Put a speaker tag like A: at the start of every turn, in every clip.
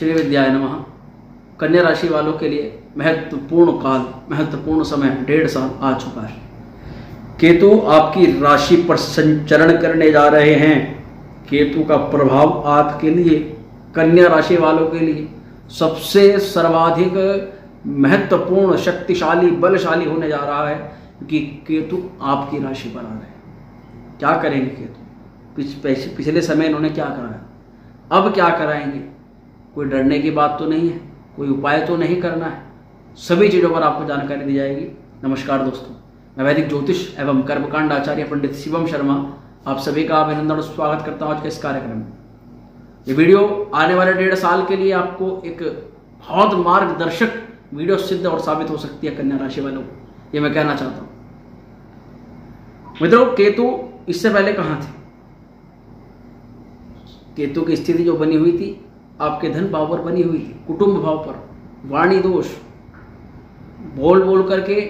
A: श्री विद्याय नमः। कन्या राशि वालों के लिए महत्वपूर्ण काल महत्वपूर्ण समय डेढ़ साल आ चुका है। केतु आपकी राशि पर संचरण करने जा रहे हैं। केतु का प्रभाव आपके लिए कन्या राशि वालों के लिए सबसे सर्वाधिक महत्वपूर्ण शक्तिशाली बलशाली होने जा रहा है क्योंकि केतु आपकी राशि पर आ रहे हैं। क्या करेंगे केतु? पिछ, पिछले समय इन्होंने क्या कराया अब क्या कराएँगे? कोई डरने की बात तो नहीं है, कोई उपाय तो नहीं करना है। सभी चीज़ों पर आपको जानकारी दी जाएगी। नमस्कार दोस्तों, मैं वैदिक ज्योतिष एवं कर्मकांड आचार्य पंडित शिवम शर्मा, आप सभी का अभिनंदन और स्वागत करता हूँ आज के इस कार्यक्रम में। ये वीडियो आने वाले डेढ़ साल के लिए आपको एक बहुत मार्गदर्शक वीडियो सिद्ध और साबित हो सकती है कन्या राशि वालों को। ये मैं कहना चाहता हूँ। मित्रों, केतु इससे पहले कहाँ थे? केतु की स्थिति जो बनी हुई थी आपके धन भाव पर बनी हुई थी, कुटुंब भाव पर, वाणी दोष। बोल बोल करके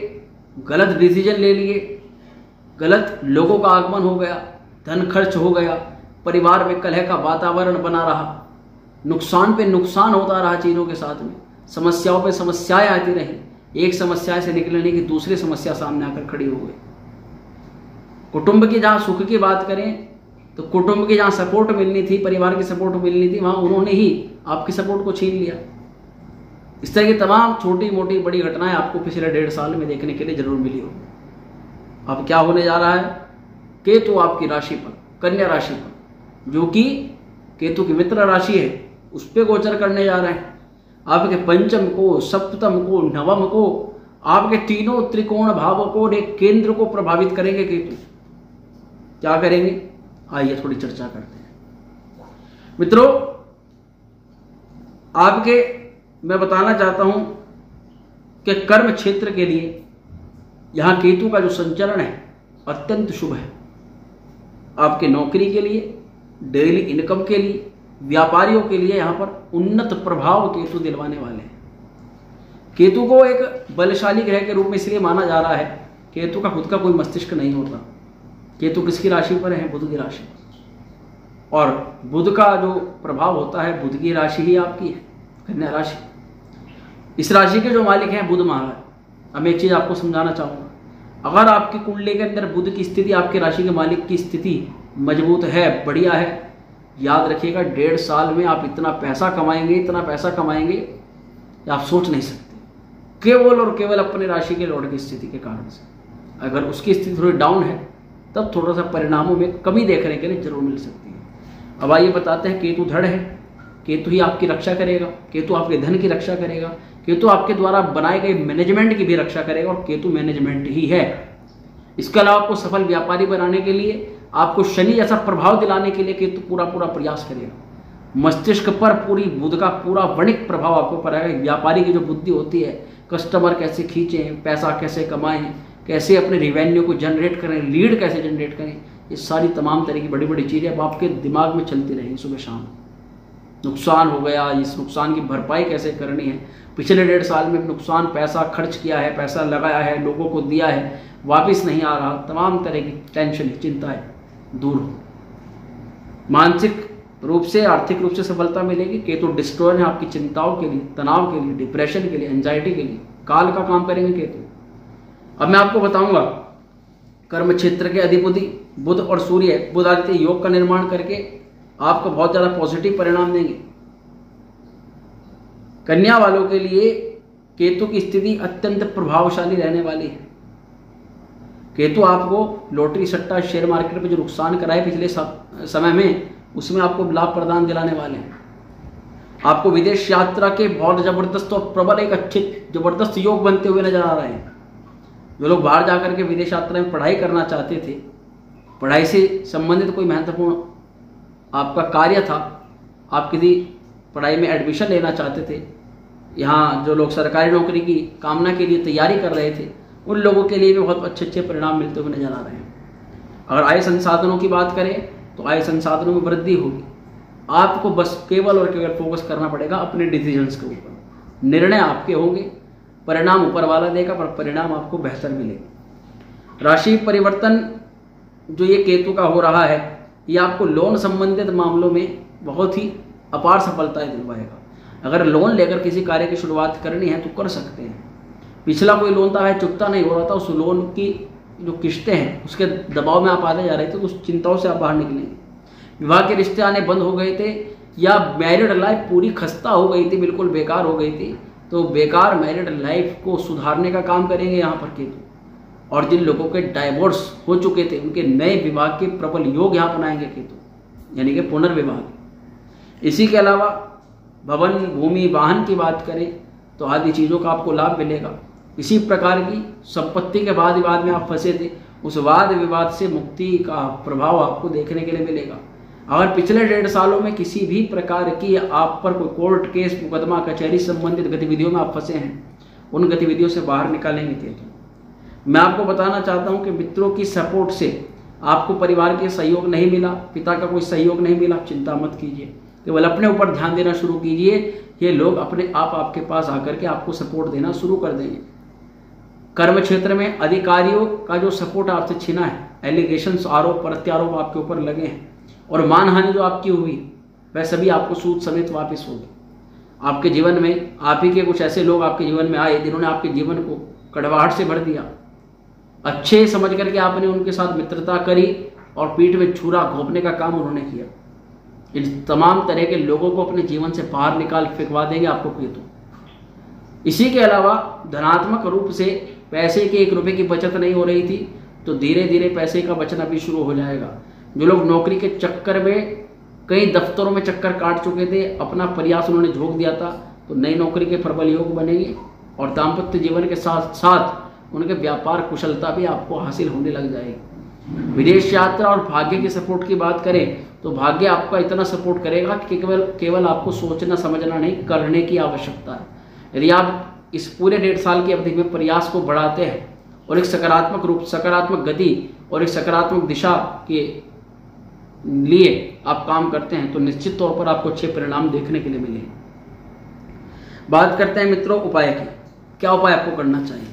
A: गलत डिसीज़न ले लिए, गलत लोगों का आगमन हो गया, धन खर्च हो गया, परिवार में कलह का वातावरण बना रहा, नुकसान पे नुकसान होता रहा चीज़ों के साथ में। समस्याओं पे समस्याएँ आती रही, एक समस्या से निकलने की दूसरी समस्या सामने आकर खड़ी हो गई। कुटुंब की जहाँ सुख की बात करें तो कुटुंब की जहाँ सपोर्ट मिलनी थी, परिवार की सपोर्ट मिलनी थी, वहाँ उन्होंने ही आपकी सपोर्ट को छीन लिया। इस तरह की तमाम छोटी मोटी बड़ी घटनाएँ आपको पिछले डेढ़ साल में देखने के लिए ज़रूर मिली होगी। अब क्या होने जा रहा है? केतु आपकी राशि पर, कन्या राशि पर, जो कि केतु की मित्र राशि है, उस पर गोचर करने जा रहे हैं। आपके पंचम को, सप्तम को, नवम को, आपके तीनों त्रिकोण भावों को केंद्र को प्रभावित करेंगे केतु। क्या करेंगे? आइए थोड़ी चर्चा करते हैं। मित्रों, आपके, मैं बताना चाहता हूँ कि कर्म क्षेत्र के लिए यहाँ केतु का जो संचरण है, अत्यंत शुभ है। आपके नौकरी के लिए डेली इनकम के लिए, व्यापारियों के लिए यहाँ पर उन्नत प्रभाव केतु दिलवाने वाले हैं। केतु को एक बलशाली ग्रह के रूप में इसलिए माना जा रहा है, केतु का खुद का कोई मस्तिष्क नहीं होता। केतु किसकी राशि पर है? बुध की राशि और बुध का जो प्रभाव होता है, बुध की राशि ही आपकी है, कन्या राशि। इस राशि के जो मालिक हैं, बुध महाराज। अब मैं एक चीज़ आपको समझाना चाहूँगा। अगर आपकी कुंडली के अंदर बुध की स्थिति, आपके राशि के मालिक की स्थिति मज़बूत है, बढ़िया है, याद रखिएगा, डेढ़ साल में आप इतना पैसा कमाएँगे, इतना पैसा कमाएँगे, आप सोच नहीं सकते। केवल और केवल अपने राशि के लॉर्ड की स्थिति के कारण से। अगर उसकी स्थिति थोड़ी डाउन है तब थोड़ा सा परिणामों में कमी देखने के लिए ज़रूर मिल सकती है। अब आइए बताते हैं, केतु धड़ है। केतु ही आपकी रक्षा करेगा, केतु आपके धन की रक्षा करेगा, केतु आपके द्वारा बनाए गए मैनेजमेंट की भी रक्षा करेगा और केतु मैनेजमेंट ही है। इसके अलावा आपको सफल व्यापारी बनाने के लिए, आपको शनि जैसा प्रभाव दिलाने के लिए केतु पूरा पूरा प्रयास करेगा। मस्तिष्क पर पूरी बुद्ध का पूरा वणिक प्रभाव आपको पड़ेगा। व्यापारी की जो बुद्धि होती है कस्टमर कैसे खींचें, पैसा कैसे कमाएँ कैसे अपने रिवेन्यू को जनरेट करें लीड कैसे जनरेट करें, ये सारी तमाम तरह की बड़ी बड़ी चीज़ें अब आपके दिमाग में चलती रहेंगी सुबह शाम। नुकसान हो गया, इस नुकसान की भरपाई कैसे करनी है? पिछले डेढ़ साल में नुकसान, पैसा खर्च किया है, पैसा लगाया है, लोगों को दिया है, वापस नहीं आ रहा, तमाम तरह की टेंशन चिंताएँ दूर हो। मानसिक रूप से, आर्थिक रूप से सफलता मिलेगी केतु डिस्ट्रॉय है आपकी चिंताओं के लिए, तनाव के लिए डिप्रेशन के लिए एंजाइटी के लिए, काल का काम करेंगे केतु अब मैं आपको बताऊँगा, कर्म क्षेत्र के अधिपति बुध और सूर्य बुध आदित्य योग का निर्माण करके आपको बहुत ज़्यादा पॉजिटिव परिणाम देंगे। कन्या वालों के लिए केतु की स्थिति अत्यंत प्रभावशाली रहने वाली है। केतु आपको लॉटरी सट्टा शेयर मार्केट में जो नुकसान कराए पिछले समय में, उसमें आपको लाभ प्रदान दिलाने वाले हैं। आपको विदेश यात्रा के बहुत ज़बरदस्त और प्रबल एक अच्छे, ज़बरदस्त योग बनते हुए नज़र आ रहे हैं। जो लोग बाहर जाकर के विदेश यात्रा में पढ़ाई करना चाहते थे, पढ़ाई से संबंधित कोई महत्वपूर्ण आपका कार्य था, आप किसी पढ़ाई में एडमिशन लेना चाहते थे, यहाँ जो लोग सरकारी नौकरी की कामना के लिए तैयारी कर रहे थे, उन लोगों के लिए भी बहुत अच्छे अच्छे परिणाम मिलते हुए नज़र आ रहे हैं। अगर आय संसाधनों की बात करें तो आय संसाधनों में वृद्धि होगी। आपको बस केवल और केवल फोकस करना पड़ेगा अपने डिसीजंस के ऊपर। निर्णय आपके होंगे परिणाम ऊपर वाला देगा, पर परिणाम आपको बेहतर मिलेगा। राशि परिवर्तन जो ये केतु का हो रहा है, ये आपको लोन संबंधित मामलों में बहुत ही अपार सफलताएँ दिलवाएगा। अगर लोन लेकर किसी कार्य की शुरुआत करनी है तो कर सकते हैं। पिछला कोई लोन था, है, चुकता नहीं हो रहा था, उस लोन की जो किस्तें हैं, उसके दबाव में आप आते जा रहे थे तो उस चिंताओं से आप बाहर निकलेंगे विवाह के रिश्ते आने बंद हो गए थे, या मैरिड लाइफ पूरी खस्ता हो गई थी, बिल्कुल बेकार हो गई थी तो बेकार मैरिड लाइफ को सुधारने का काम करेंगे यहाँ पर केतु। और जिन लोगों के डाइवोर्स हो चुके थे, उनके नए विवाह के प्रबल योग यहाँ बनाएँगे केतु। यानी कि पुनर्विवाह। इसी के अलावा भवन, भूमि, वाहन की बात करें तो आदि चीज़ों का आपको लाभ मिलेगा। इसी प्रकार की संपत्ति के वाद विवाद में आप फंसे थे, उस वाद विवाद से मुक्ति का प्रभाव आपको देखने के लिए मिलेगा। अगर पिछले डेढ़ सालों में किसी भी प्रकार की आप पर कोई कोर्ट केस, मुकदमा, कचहरी संबंधित गतिविधियों में आप फंसे हैं, उन गतिविधियों से बाहर निकालेंगे केतु मैं आपको बताना चाहता हूँ कि मित्रों की सपोर्ट से आपको परिवार के सहयोग नहीं मिला, पिता का कोई सहयोग नहीं मिला चिंता मत कीजिए। केवल अपने ऊपर ध्यान देना शुरू कीजिए ये लोग अपने आप आपके पास आकर के आपको सपोर्ट देना शुरू कर देंगे। कर्म क्षेत्र में अधिकारियों का जो सपोर्ट आपसे छीना है एलिगेशन आरोप, प्रत्यारोप आपके ऊपर लगे हैं और मानहानि जो आपकी हुई, वह सभी आपको सूद समेत वापस होगी। आपके जीवन में, आप ही के कुछ ऐसे लोग आपके जीवन में आए, जिन्होंने आपके जीवन को कड़वाहट से भर दिया। अच्छे समझ करके आपने उनके साथ मित्रता करी और पीठ में छुरा घोपने का काम उन्होंने किया। इन तमाम तरह के लोगों को अपने जीवन से बाहर निकाल फेंकवा देंगे आपको केतु इसी के अलावा, धनात्मक रूप से पैसे के एक रुपए की बचत नहीं हो रही थी तो धीरे धीरे पैसे का बचना भी शुरू हो जाएगा। जो लोग नौकरी के चक्कर में, कई दफ्तरों में चक्कर काट चुके थे, अपना प्रयास उन्होंने झोंक दिया था तो नई नौकरी के प्रबल योग बनेंगे और दाम्पत्य जीवन के साथ साथ उनके व्यापार कुशलता भी आपको हासिल होने लग जाएगी। विदेश यात्रा और भाग्य की सपोर्ट की बात करें तो भाग्य आपका इतना सपोर्ट करेगा कि केवल केवल आपको सोचना, समझना नहीं, करने की आवश्यकता है। यदि आप इस पूरे डेढ़ साल की अवधि में प्रयास को बढ़ाते हैं और एक सकारात्मक रूप, सकारात्मक गति और एक सकारात्मक दिशा के लिए आप काम करते हैं तो निश्चित तौर पर आपको अच्छे परिणाम देखने के लिए मिले। बात करते हैं मित्रों, उपाय की। क्या उपाय आपको करना चाहिए?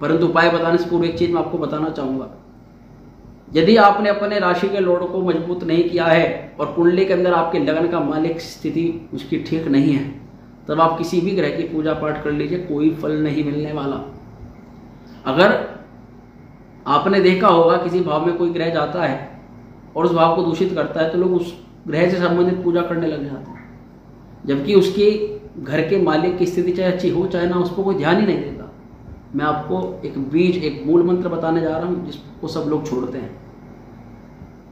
A: परंतु उपाय बताने से पूर्व एक चीज़ मैं आपको बताना चाहूँगा। यदि आपने अपने राशि के लोड को मज़बूत नहीं किया है और कुंडली के अंदर आपके लगन का मालिक स्थिति उसकी ठीक नहीं है, तब आप किसी भी ग्रह की पूजा पाठ कर लीजिए, कोई फल नहीं मिलने वाला। अगर आपने देखा होगा, किसी भाव में कोई ग्रह जाता है और उस भाव को दूषित करता है तो लोग उस ग्रह से संबंधित पूजा करने लग जाते हैं। जबकि उसके घर के मालिक की स्थिति चाहे अच्छी हो, चाहे ना उस पर कोई ध्यान ही नहीं देता। मैं आपको एक बीज, एक मूल मंत्र बताने जा रहा हूँ, जिसको सब लोग छोड़ते हैं।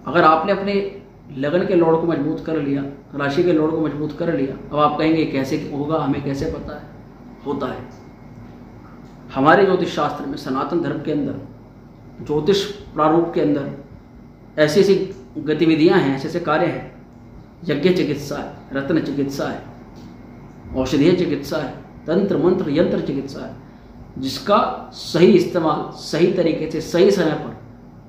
A: अगर आपने अपने लगन के लौड़ को मज़बूत कर लिया, राशि के लौड़ को मज़बूत कर लिया, अब आप कहेंगे, कैसे होगा, हमें कैसे पता है? होता है। हमारे ज्योतिष शास्त्र में सनातन धर्म के अंदर, ज्योतिष प्रारूप के अंदर ऐसी ऐसी गतिविधियाँ हैं, ऐसे ऐसे कार्य हैं। यज्ञ चिकित्सा है, रत्न चिकित्सा है, औषधीय चिकित्सा है, तंत्र मंत्र यंत्र चिकित्सा है, जिसका सही इस्तेमाल, सही तरीके से, सही समय पर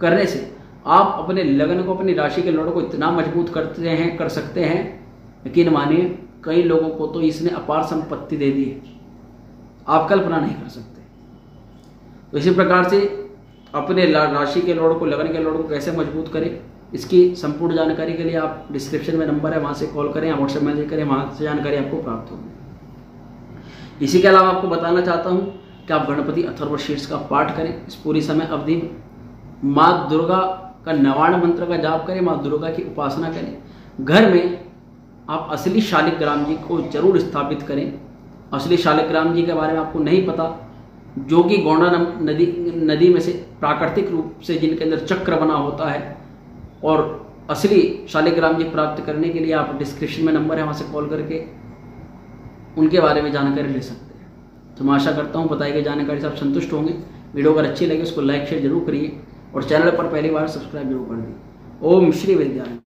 A: करने से आप अपने लगन को, अपनी राशि के लोड़ों को इतना मज़बूत करते हैं, कर सकते हैं। यकीन मानिए, कई लोगों को तो इसने अपार संपत्ति दे दी है। आप कल्पना नहीं कर सकते। तो इसी प्रकार से अपने राशि के लोड को, लगन के लोड को कैसे मज़बूत करें, इसकी संपूर्ण जानकारी के लिए आप डिस्क्रिप्शन में नंबर है, वहाँ से कॉल करें व्हाट्सएप मैसेज करें, वहाँ से जानकारी आपको प्राप्त होगी। इसी के अलावा आपको बताना चाहता हूँ कि आप गणपति अथर्व शीर्ष का पाठ करें, इस पूरी समय अवधि में। माँ दुर्गा का नवाण मंत्र का जाप करें, माँ दुर्गा की उपासना करें। घर में आप असली शालिग्राम जी को ज़रूर स्थापित करें। असली शालिग्राम जी के बारे में आपको नहीं पता जो कि गौंडा नदी नदी में से प्राकृतिक रूप से जिनके अंदर चक्र बना होता है और असली शालिग्राम जी प्राप्त करने के लिए आप डिस्क्रिप्शन में नंबर है, वहाँ से कॉल करके उनके बारे में जानकारी ले सकते हैं। तो मैं आशा करता हूँ बताई गई जानकारी से आप संतुष्ट होंगे। वीडियो अगर अच्छी लगे, उसको लाइक शेयर ज़रूर करिए और चैनल पर पहली बार सब्सक्राइब ज़रूर कर दिए ओम श्री विद्या